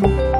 Música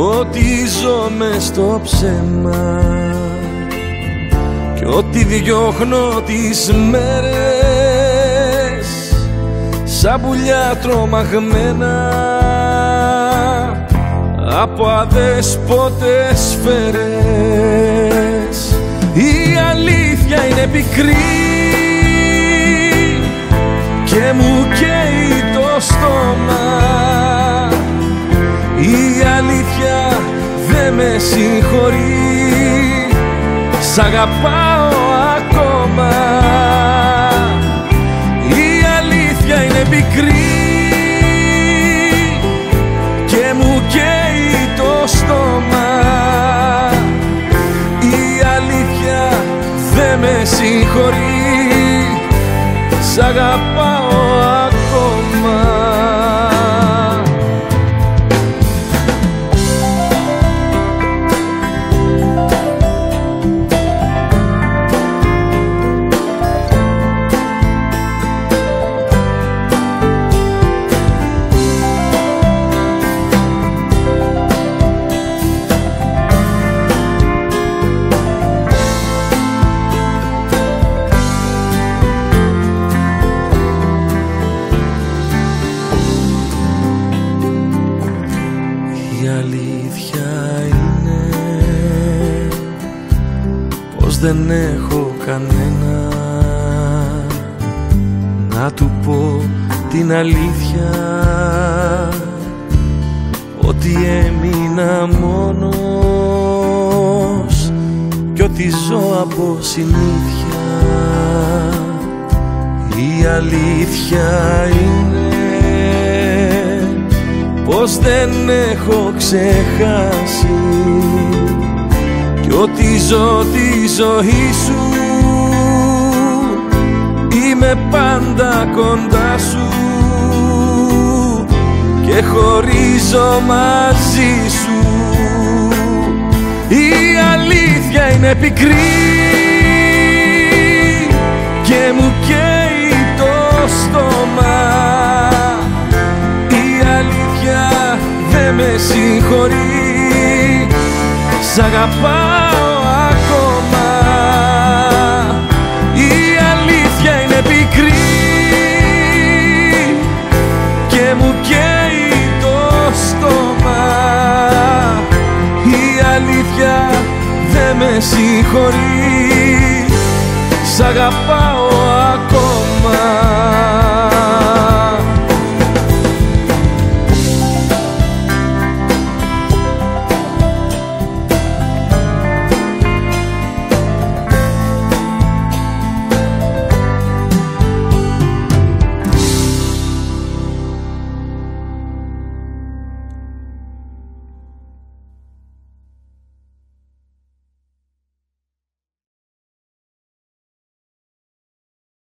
Ότι ζω μες στο ψέμα Κι ότι διώχνω τις μέρες Σαν πουλιά τρομαγμένα από αδέσποτες σφαίρες η αλήθεια είναι πικρή με συγχωρεί. Σ' αγαπάω ακόμα. Η αλήθεια είναι πικρή. Με συγχωρεί. Σ' αγαπάω δεν έχω κανένα. Να του πω την αλήθεια ότι έμεινα μόνος κι ότι ζω από συνήθεια. Η αλήθεια είναι πως δεν έχω ξεχάσει κι ότι ζω τη ζωή σου. Είμαι πάντα κοντά σου Και χωρίζω μαζί σου. Η αλήθεια είναι πικρή Και μου καίει το στόμα συγχωρεί. Σ' αγαπάω ακόμα. Η αλήθεια είναι πικρή. Και μου καίει το στόμα. Η αλήθεια δεν με συγχωρεί. Σ' αγαπάω ακόμα